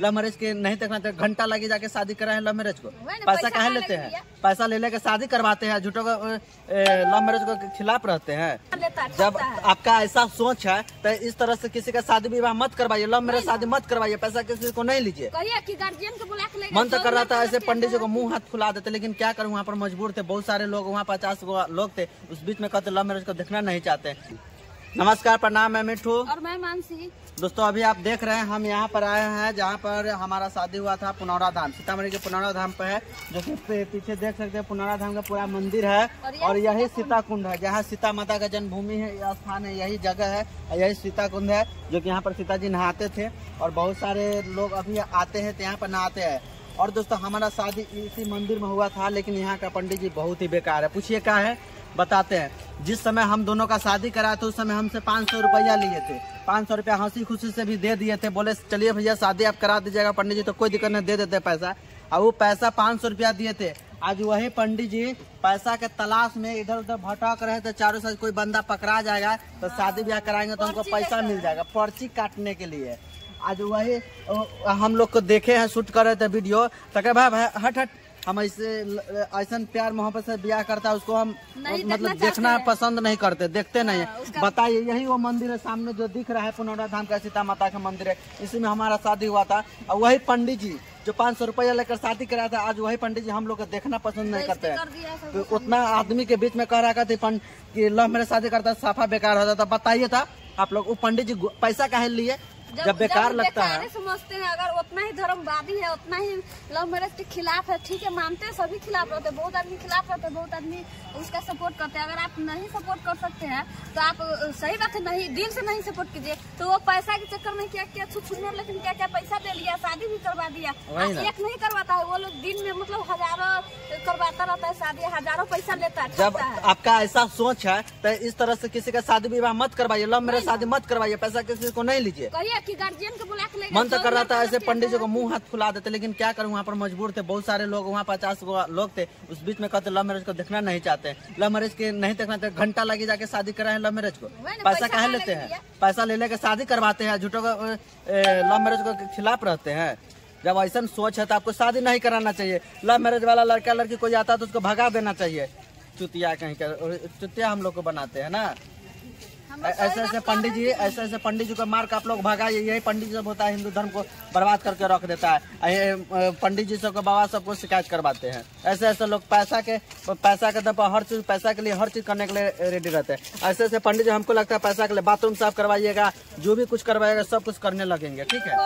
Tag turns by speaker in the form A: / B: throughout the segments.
A: Love marriage के नहीं देखना तो घंटा लगे जाके शादी कराए लव मैरिज को। पैसा कहे लेते हैं? पैसा ले लेके शादी करवाते हैं झूठो को लव मैरिज को खिलाफ रहते हैं।
B: है,
A: जब आपका ऐसा सोच है तो इस तरह से किसी का शादी विवाह मत करवाइए लव मैरिज शादी मत करवाइए पैसा किसी को नहीं लीजिए। मन तो कर रहा था ऐसे पंडित जी को। मुँह हाथ खुला देते लेकिन क्या करूँ वहाँ पर मजबूर थे बहुत सारे लोग वहाँ पचास लोग थे उस बीच में कहते लव मैरिज को देखना नहीं चाहते। नमस्कार प्रणाम मैं मिठू।
B: और मैं मानसी।
A: दोस्तों अभी आप देख रहे हैं हम यहाँ पर आए हैं जहाँ पर हमारा शादी हुआ था पुनौरा धाम सीतामढ़ी के पुनौरा धाम पे है जो कि पीछे देख सकते हैं पुनौरा धाम का पूरा मंदिर है
B: और
A: और यही सीता कुंड है जहाँ सीता माता का जन्मभूमि है यह स्थान है यही जगह है यही सीता कुंड है जो कि यहाँ पर सीता जी नहाते थे और बहुत सारे लोग अभी आते हैं तो यहाँ पर नहाते हैं। और दोस्तों हमारा शादी इसी मंदिर में हुआ था लेकिन यहाँ का पंडित जी बहुत ही बेकार है। पूछिए क्या है? बताते हैं। जिस समय हम दोनों का शादी करा था उस समय हमसे पाँच सौ रुपया लिए थे। पाँच सौ रुपया हँसी खुशी से भी दे दिए थे। बोले चलिए भैया शादी आप करा दीजिएगा पंडित जी तो कोई दिक्कत नहीं दे देते पैसा। और वो पैसा पाँच सौ रुपया दिए थे। आज वही पंडित जी पैसा के तलाश में इधर उधर भटक रहे थे चारों साइड कोई बंदा पकड़ा जाएगा तो शादी ब्याह कराएँगे तो हमको पैसा मिल जाएगा पर्ची काटने के लिए। आज वही हम लोग को देखे हैं शूट कर रहे थे वीडियो। तो भाई भाई, हट हट हम ऐसे ऐसा प्यार मोहब्बत से ब्याह करता है उसको हम मतलब
B: देखना हैं।
A: पसंद नहीं करते देखते नहीं
B: हाँ,
A: है बताइए यही वो मंदिर है सामने जो दिख रहा है पुनौरा धाम का सीता माता का मंदिर है। इसी में हमारा शादी हुआ था और वही पंडित जी जो पाँच सौ रुपया लेकर शादी कराया था आज वही पंडित जी हम लोग को देखना पसंद नहीं करते
B: कर दिया
A: हैं तो उतना आदमी के बीच में कह रहा था पंड कि लव मेरे शादी करता साफा बेकार होता था बताइए था आप लोग वो पंडित जी पैसा काहे लिए? जब बेकार लगता है।
B: समझते हैं अगर उतना ही धर्मवादी है उतना ही लव मैरिज के खिलाफ है ठीक है मानते हैं सभी खिलाफ रहते हैं बहुत आदमी खिलाफ रहते हैं बहुत आदमी उसका सपोर्ट करते हैं। अगर आप नहीं सपोर्ट कर सकते हैं तो आप सही बात है नहीं दिल से नहीं सपोर्ट कीजिए। तो वो पैसा के चक्कर में क्या क्या छुट छुट लेकिन क्या क्या पैसा दे लिया शादी भी करवा दिया। एक नहीं करवाता है वो लोग दिन में मतलब हज़ारों करवाता रहता है शादी हज़ारों पैसा लेता है
A: जब आपका ऐसा सोच है तो इस तरह से किसी का शादी विवाह मत करवाइए लव मेरे शादी मत करवाइए पैसा किसी को नहीं लीजिए।
B: कहिए कि गार्जियन को बुला के
A: मन तो कर रहा था ऐसे पंडित जी को मुँह हाथ खुला देते लेकिन क्या करूँ वहाँ पर मजबूर थे बहुत सारे लोग वहाँ पचास लोग थे उस बीच में कहते लव मैरिज को देखना नहीं चाहते लव मैरिज के नहीं देखना तो घंटा लगे जाके शादी कराए लव मैरिज को पैसा कहे लेते हैं पैसा ले लेके शादी करवाते हैं झूठो को लव मैरिज को खिलाफ रहते हैं जब ऐसा सोच है तो आपको शादी नहीं कराना चाहिए लव मैरिज वाला लड़का लड़की कोई आता है तो उसको भगा देना चाहिए चुतिया कहीं का चुतिया हम लोग को बनाते हैं ना ऐसे ऐसे पंडित जी ऐसे ऐसे पंडित जी को मार के आप लोग भगाइए यही पंडित जी सब होता है हिंदू धर्म को बर्बाद करके रख देता है। पंडित जी सबको बाबा सबको शिकायत करवाते हैं। ऐसे ऐसे लोग पैसा के पैसा के पर हर चीज़ पैसा के लिए हर चीज़ करने के लिए रेडी रहते हैं। ऐसे ऐसे पंडित जी हमको लगता है पैसा के लिए बाथरूम साफ़ करवाइएगा जो भी कुछ करवाइएगा सब कुछ करने लगेंगे ठीक है?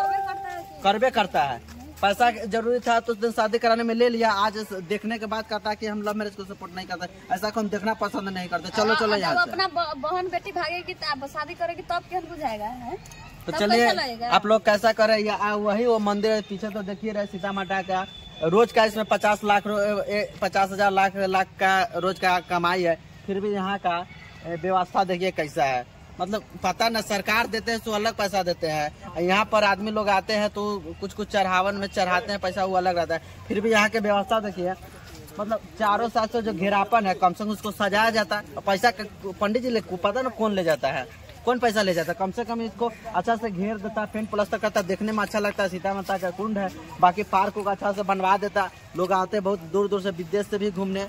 B: करबे करता है।
A: पैसा ज़रूरी था तो उस दिन शादी कराने में ले लिया। आज देखने के बाद कहता है कि हम लव मैरिज को सपोर्ट नहीं करते। ऐसा को हम देखना पसंद नहीं करते। चलो चलो यहाँ
B: अपना बहन बेटी भागेगी शादी करेगी तब क्या बुझाएगा है?
A: तो चलिए आप लोग कैसा करे? वही वो मंदिर है, पीछे तो देखिए रहे सीता माता का। रोज का इसमें पचास लाख पचास हज़ार लाख लाख का रोज का कमाई है। फिर भी यहाँ का व्यवस्था देखिए कैसा है। मतलब पता ना, सरकार देते हैं तो अलग पैसा देते हैं। यहाँ पर आदमी लोग आते हैं तो कुछ कुछ चढ़ावन में चढ़ाते हैं, पैसा वो अलग रहता है। फिर भी यहाँ के व्यवस्था देखिए मतलब चारों साथ से जो घेरापन है, कम से कम उसको सजाया जाता है। और पैसा पंडित जी ले, पता ना कौन ले जाता है? कौन पैसा ले जाता? कम से कम इसको अच्छा से घेर देता पेंट प्लास्टर करता। है देखने में अच्छा लगता है सीता माता का कुंड है। बाकी पार्क को अच्छा से बनवा देता। लोग आते हैं बहुत दूर दूर से विदेश से भी घूमने।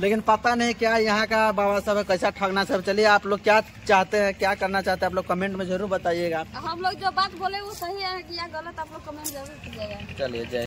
A: लेकिन पता नहीं क्या यहाँ का बाबा साहब है, कैसा ठगना सब चलिए आप लोग क्या चाहते हैं क्या करना चाहते हैं आप लोग कमेंट में ज़रूर बताइएगा।
B: हम लोग जो बात बोले वो सही है या गलत आप लोग कमेंट ज़रूर कीजिएगा।
A: चलिए जय